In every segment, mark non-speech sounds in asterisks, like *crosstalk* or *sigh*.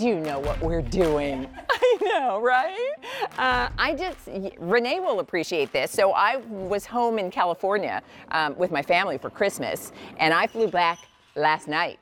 You know what we're doing. *laughs* I know, right? Uh, I just, Renee will appreciate this. So I was home in California um, with my family for Christmas, and I flew back last night.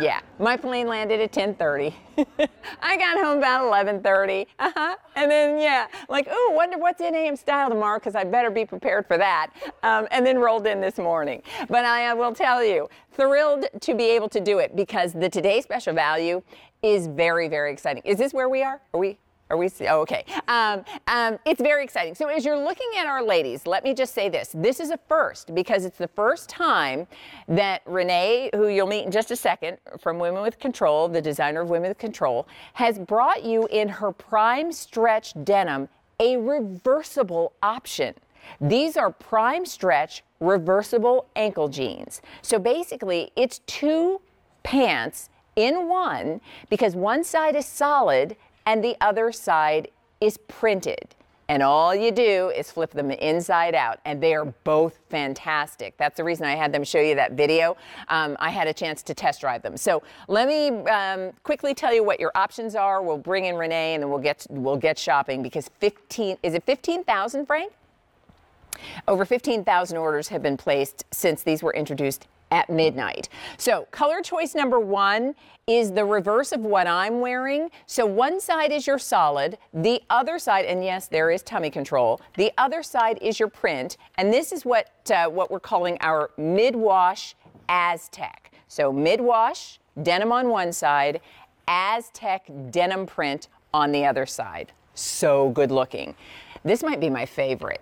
Yeah, my plane landed at 10:30. *laughs* I got home about 11:30. Uh-huh. And then yeah, like, oh, wonder what's in AM style tomorrow because I better be prepared for that. Um, and then rolled in this morning. But I uh, will tell you, thrilled to be able to do it because the today special value is very, very exciting. Is this where we are? Are we? Are we? Oh, okay. Um, um, it's very exciting. So as you're looking at our ladies, let me just say this. This is a first because it's the first time that Renee, who you'll meet in just a second from Women with Control, the designer of Women with Control, has brought you in her prime stretch denim a reversible option. These are prime stretch reversible ankle jeans. So basically, it's two pants in one because one side is solid and the other side is printed. And all you do is flip them inside out, and they are both fantastic. That's the reason I had them show you that video. Um, I had a chance to test drive them. So let me um, quickly tell you what your options are. We'll bring in Renee, and then we'll get we'll get shopping because 15 is it 15,000, Frank? Over 15,000 orders have been placed since these were introduced at midnight. So, color choice number one is the reverse of what I'm wearing. So, one side is your solid, the other side, and yes, there is tummy control. The other side is your print, and this is what uh, what we're calling our mid-wash Aztec. So, mid-wash denim on one side, Aztec denim print on the other side. So good looking. This might be my favorite.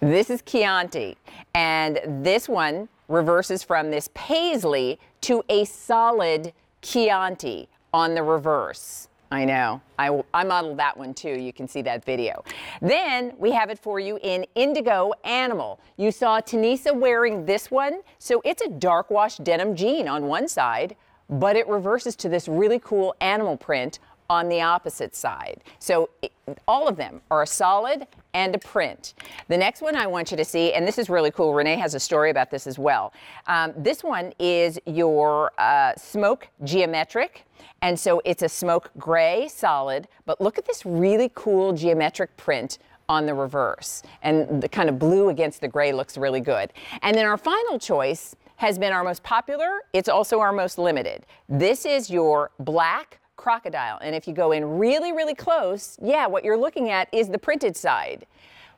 This is Chianti, and this one reverses from this paisley to a solid Chianti on the reverse. I know. I, I, modeled that one too. You can see that video. Then we have it for you in Indigo Animal. You saw Tanisa wearing this one. So it's a dark wash denim jean on one side, but it reverses to this really cool animal print on the opposite side. So it, all of them are a solid and a print. The next one I want you to see, and this is really cool. Renee has a story about this as well. Um, this one is your uh, smoke geometric. And so it's a smoke gray solid, but look at this really cool geometric print on the reverse. And the kind of blue against the gray looks really good. And then our final choice has been our most popular. It's also our most limited. This is your black crocodile. And if you go in really, really close, yeah, what you're looking at is the printed side.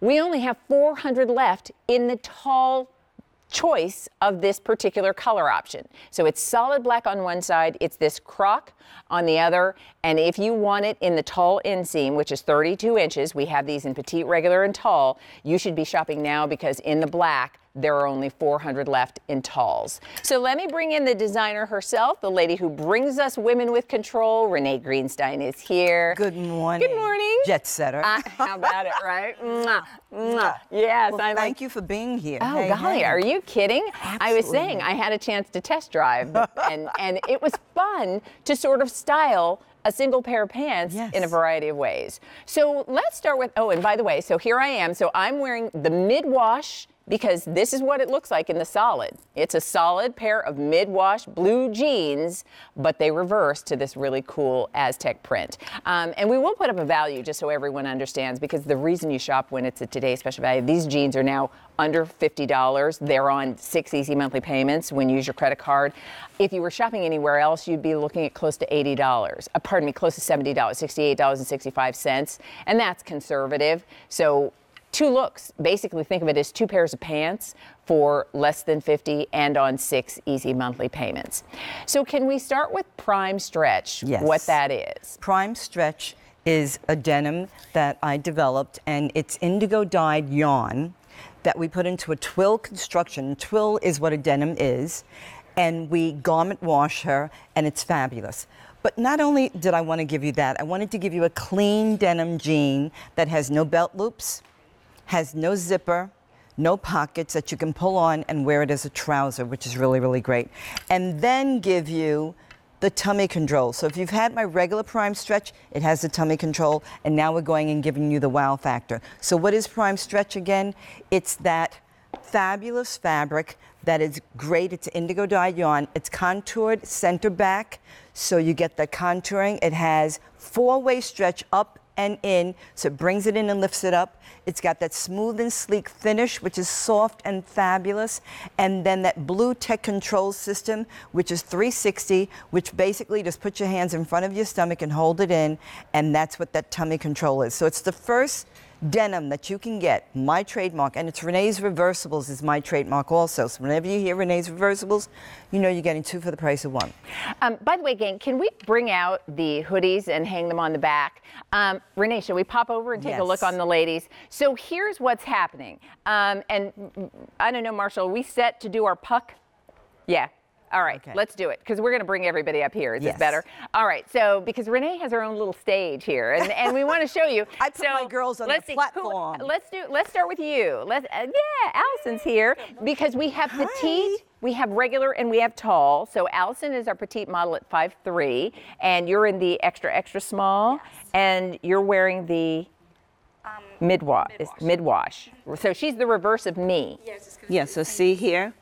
We only have 400 left in the tall choice of this particular color option. So it's solid black on one side, it's this croc on the other, and if you want it in the tall inseam, which is 32 inches, we have these in petite, regular, and tall, you should be shopping now because in the black, there are only 400 left in talls. So let me bring in the designer herself, the lady who brings us women with control. Renee Greenstein is here. Good morning. Good morning. Jet setter. Uh, *laughs* how about it, right? Mwah, mwah. Yes, well, I thank like. you for being here. Oh hey, golly, hey. are you kidding? Absolutely. I was saying I had a chance to test drive, and *laughs* and it was fun to sort of style a single pair of pants Yes. in a variety of ways. So let's start with. Oh, and by the way, so here I am. So I'm wearing the mid wash because this is what it looks like in the solid. It's a solid pair of mid-wash blue jeans, but they reverse to this really cool Aztec print. Um, and we will put up a value just so everyone understands because the reason you shop when it's a today special value, these jeans are now under $50. They're on six easy monthly payments when you use your credit card. If you were shopping anywhere else, you'd be looking at close to $80. Uh, pardon me, close to $70, $68.65. And that's conservative. So two looks. Basically, think of it as two pairs of pants for less than 50 and on six easy monthly payments. So, can we start with Prime Stretch? Yes. What that is? Prime Stretch is a denim that I developed, and it's indigo dyed yarn that we put into a twill construction. Twill is what a denim is, and we garment wash her, and it's fabulous. But not only did I want to give you that, I wanted to give you a clean denim jean that has no belt loops, has no zipper, no pockets that you can pull on and wear it as a trouser, which is really, really great. And then give you the tummy control. So if you've had my regular prime stretch, it has the tummy control, and now we're going and giving you the wow factor. So what is prime stretch again? It's that fabulous fabric that is great. It's indigo dyed yarn. It's contoured center back, so you get the contouring. It has four-way stretch up and in, so it brings it in and lifts it up. It's got that smooth and sleek finish, which is soft and fabulous. And then that blue tech control system, which is 360, which basically just put your hands in front of your stomach and hold it in. And that's what that tummy control is. So it's the first denim that you can get, my trademark, and it's Renee's Reversibles is my trademark also. So whenever you hear Renee's Reversibles, you know you're getting two for the price of one. Um, by the way, gang, can we bring out the hoodies and hang them on the back? Um, Renee, shall we pop over and take a look on the ladies? So here's what's happening. Um, and mm, I don't know, Marshall, are we set to do our puck? Yeah. All right, Okay. let's do it because we're going to bring everybody up here. Is Yes. this better? All right, so because Renee has her own little stage here, and, and we want to show you. *laughs* I put so my girls on let's the see, who- let's do. Let's start with you. Let's. Uh, yeah, Allison's here because we have petite. We have regular and we have tall. So Allison is our petite model at 5'3", and you're in the extra extra small, and you're wearing the midwash. Midwash. So she's the reverse of me. Yes. Yeah, so see here.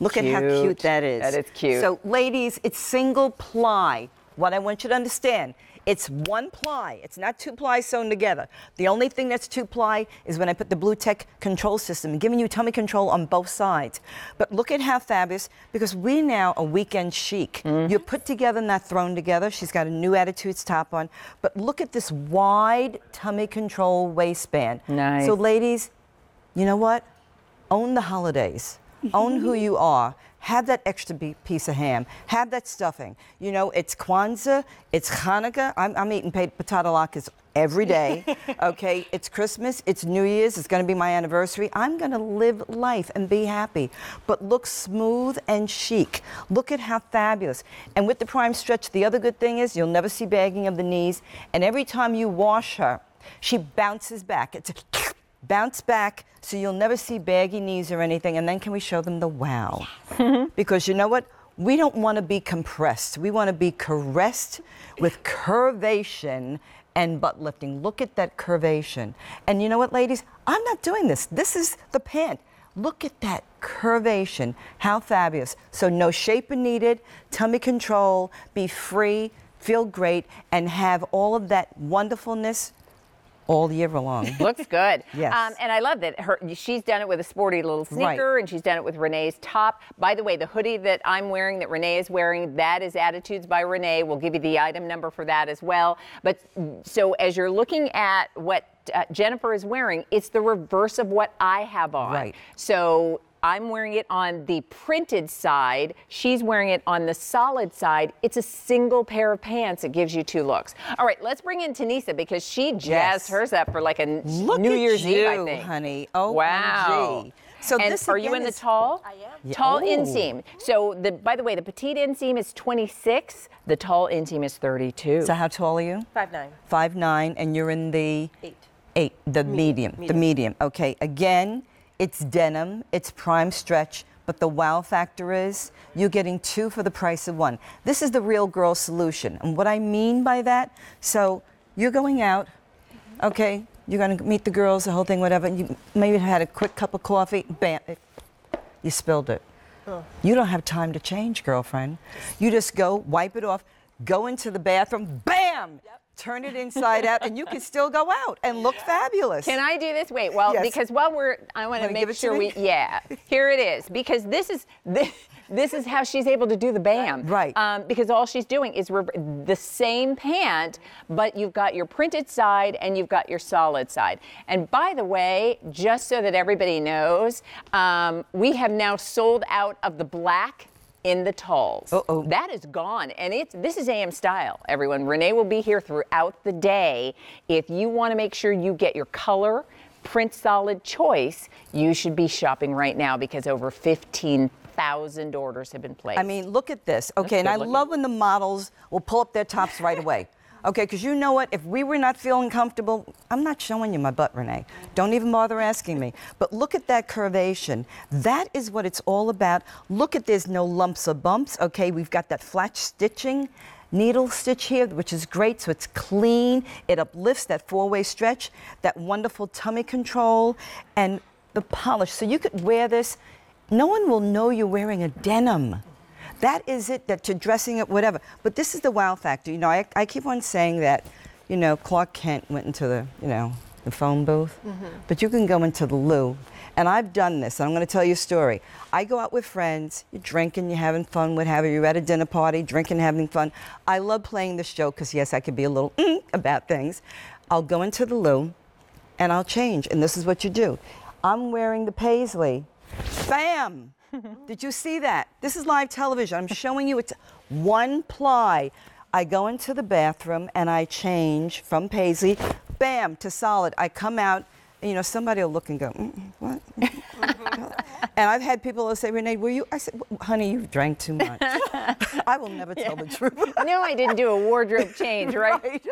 Look at how Cute. cute that is. That is cute. So, ladies, it's single ply. What I want you to understand, it's one ply. It's not two ply sewn together. The only thing that's two ply is when I put the Blue Tech control system, giving you tummy control on both sides. But look at how fabulous, because we now are weekend chic. Mm-hmm. You're put together, not thrown together. She's got a new Attitudes top on. But look at this wide tummy control waistband. Nice. So, ladies, you know what? Own the holidays. Own who you are. Have that extra piece of ham. Have that stuffing. You know, it's Kwanzaa, it's Hanukkah. I'm, I'm eating potato latkes every day. *laughs* okay, it's Christmas, it's New Year's, it's going to be my anniversary. I'm going to live life and be happy, but look smooth and chic. Look at how fabulous. And with the prime stretch, the other good thing is you'll never see bagging of the knees. And every time you wash her, she bounces back. It's a bounce back so you'll never see baggy knees or anything. And then can we show them the wow? Yes. *laughs* because you know what? We don't want to be compressed. We want to be caressed with curvation and butt lifting. Look at that curvation. And you know what, ladies? I'm not doing this. This is the pant. Look at that curvation. How fabulous. So, no shaper needed, tummy control, be free, feel great, and have all of that wonderfulness all year long. *laughs* Looks good. Yes. Um, and I love that her she's done it with a sporty little sneaker and she's done it with Renee's top. By the way, the hoodie that I'm wearing that Renee is wearing, that is Attitudes by Renee. We'll give you the item number for that as well. But so as you're looking at what uh, Jennifer is wearing, it's the reverse of what I have on. Right. So I'm wearing it on the printed side. She's wearing it on the solid side. It's a single pair of pants. It gives you two looks. All right, let's bring in Tanisa because she jazzed Yes. hers up for like a Look New at Year's Eve, I you, think. honey. Oh, Wow. So and this are you again in the tall? I am. Tall Oh. inseam. So the by the way, the petite inseam is 26. The tall inseam is 32. So how tall are you? Five nine. Five nine, and you're in the Eight. eight, the medium, the medium. medium. Okay, again, it's denim, it's prime stretch, but the wow factor is you're getting two for the price of one. This is the real girl solution, and what I mean by that, so you're going out, okay, you're gonna meet the girls, the whole thing, whatever. You maybe had a quick cup of coffee, bam, it, you spilled it. You don't have time to change, girlfriend. You just go, wipe it off, go into the bathroom, bam! Turn it inside out, and you can still go out and look fabulous. Can I do this? Wait, well, Yes. because while we're, I want to make give it to sure we, yeah, *laughs* here it is. Because this is this, this is how she's able to do the bam, Right. Um, because all she's doing is re- the same pant, but you've got your printed side and you've got your solid side. And by the way, just so that everybody knows, um, we have now sold out of the black. In the talls. Uh-oh. That is gone. And it's this is AM style, everyone. Renee will be here throughout the day. If you want to make sure you get your color, print solid choice, you should be shopping right now because over 15,000 orders have been placed. I mean, look at this. Okay, and I looking. love when the models will pull up their tops right away. Okay, because you know what? If we were not feeling comfortable, I'm not showing you my butt, Renee. Don't even bother asking me. But look at that curvation. That is what it's all about. Look at there's no lumps or bumps. Okay, we've got that flat stitching. Needle stitch here, which is great, so it's clean. It uplifts that four way stretch, that wonderful tummy control, and the polish. So you could wear this. No one will know you're wearing a denim. That is it, that you're dressing it, whatever. But this is the wow factor. You know, I, I keep on saying that, you know, Clark Kent went into the, you know, the phone booth, but you can go into the loo. And I've done this. and I'm going to tell you a story. I go out with friends, you're drinking, you're having fun, what have you. You're at a dinner party, drinking, having fun. I love playing this joke because, yes, I could be a little mm, about things. I'll go into the loo and I'll change. And this is what you do I'm wearing the paisley. Bam! *laughs* Did you see that? This is live television. I'm showing you it's one ply. I go into the bathroom and I change from paisley, bam, to solid. I come out, and, you know, somebody will look and go, mm, what? *laughs* and I've had people who say, Renee, were you? I said, honey, you drank too much. *laughs* I will never tell the truth. no, I didn't do a wardrobe change, right?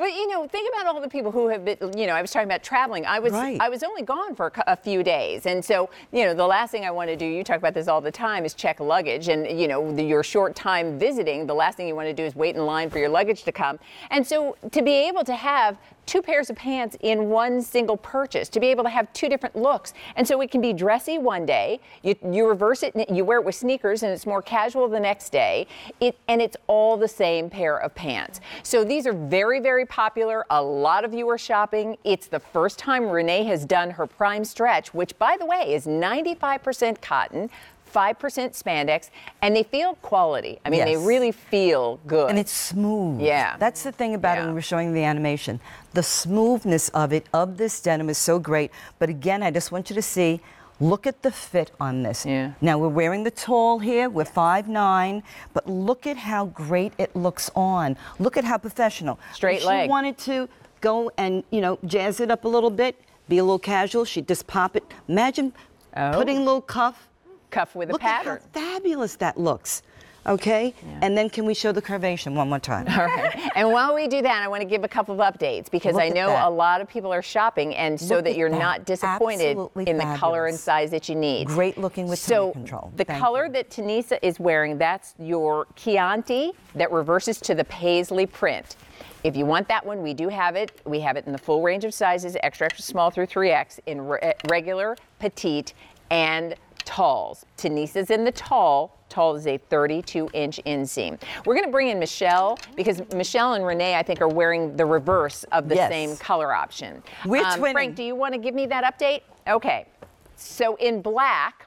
But you know, think about all the people who have been. You know, I was talking about traveling. I was Right. I was only gone for a a few days, and so you know, the last thing I want to do. You talk about this all the time is check luggage, and you know, the, your short time visiting. The last thing you want to do is wait in line for your luggage to come. And so to be able to have two pairs of pants in one single purchase, to be able to have two different looks, and so it can be dressy one day. You you reverse it, you wear it with sneakers, and it's more casual the next day. It and it's all the same pair of pants. So these are very very popular. A lot of you are shopping. It's the first time Renee has done her prime stretch, which by the way is 95% cotton. 5% spandex, and they feel quality. I mean, they really feel good. And it's smooth. Yeah. That's the thing about it Yeah. when we're showing the animation. The smoothness of it, of this denim, is so great. But again, I just want you to see. Look at the fit on this. Yeah. Now we're wearing the tall here. We're 5'9", but look at how great it looks on. Look at how professional. Straight if leg. She wanted to go and you know jazz it up a little bit, be a little casual. She'd just pop it. Imagine Oh. putting a little cuff cuff with a Look pattern. at how fabulous that looks. Okay? And then can we show the curvation one more time? All right. *laughs* And while we do that, I want to give a couple of updates because Look I know a lot of people are shopping, and so Look that you're that. not disappointed Absolutely in the color and size that you need. Great looking with so control. The Thank color you. that Tanisa is wearing, that's your Chianti that reverses to the paisley print. If you want that one, we do have it. We have it in the full range of sizes, extra, extra small through 3X, in re- eh, regular, petite, and talls. Tanisa's in the tall. Tall is a 32 inch inseam. We're going to bring in Michelle because Michelle and Renee, I think, are wearing the reverse of the Yes. same color option. We're Um, twinning. Frank, do you want to give me that update? Okay. So in black,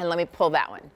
and let me pull that one.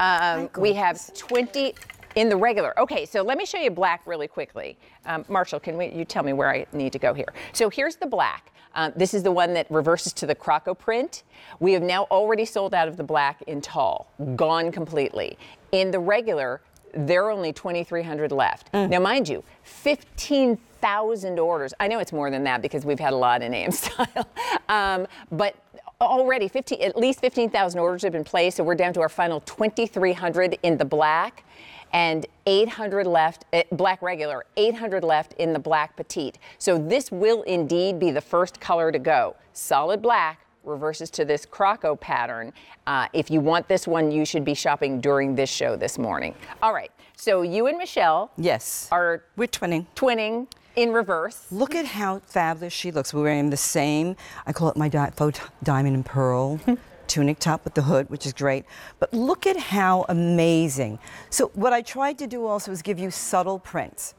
Um, we have 20 in the regular. Okay, so let me show you black really quickly. Um, Marshall, can we, you tell me where I need to go here? So here's the black. Um, this is the one that reverses to the croco print. We have now already sold out of the black in tall, gone completely. In the regular, there are only 2,300 left. Now, mind you, 15,000 orders. I know it's more than that because we've had a lot in *laughs* AM style. Um, but already 15, at least 15,000 orders have been placed, so we're down to our final 2,300 in the black and 800 left, eh, black regular, 800 left in the black petite. So this will indeed be the first color to go. Solid black reverses to this croco pattern. Uh, if you want this one, you should be shopping during this show this morning. All right, so you and Michelle Yes. are We're twinning. twinning in reverse. Look at how fabulous she looks. We're wearing the same, I call it my di- faux diamond and pearl *laughs* tunic top with the hood, which is great. But look at how amazing. So, what I tried to do also is give you subtle prints.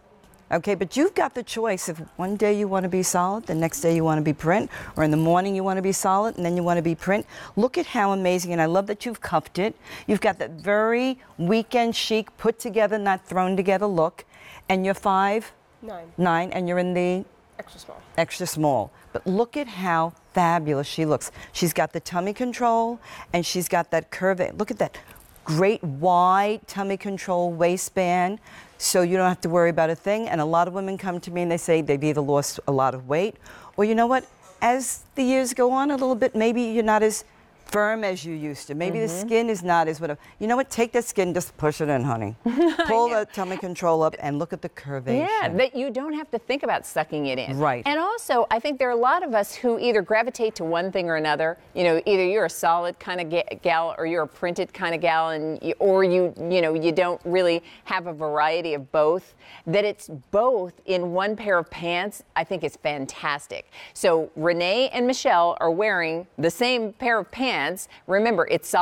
Okay, but you've got the choice if one day you want to be solid, the next day you want to be print, or in the morning you want to be solid and then you want to be print. Look at how amazing, and I love that you've cuffed it. You've got that very weekend chic, put together, not thrown together look. And you're five, Nine. nine, and you're in the Extra small. extra small. But look at how fabulous she looks. She's got the tummy control and she's got that curve. Look at that great wide tummy control waistband. So you don't have to worry about a thing. And a lot of women come to me and they say they've either lost a lot of weight or you know what? As the years go on a little bit, maybe you're not as firm as you used to. Maybe the Mm-hmm. skin is not as what. You know what? Take that skin, just push it in, honey. *laughs* Pull the tummy control up and look at the curvation. Yeah, that you don't have to think about sucking it in. Right. And also, I think there are a lot of us who either gravitate to one thing or another. You know, either you're a solid kind of ga- gal or you're a printed kind of gal, and you, or you, you know, you don't really have a variety of both. That it's both in one pair of pants, I think is fantastic. So Renee and Michelle are wearing the same pair of pants. Remember, it's solid.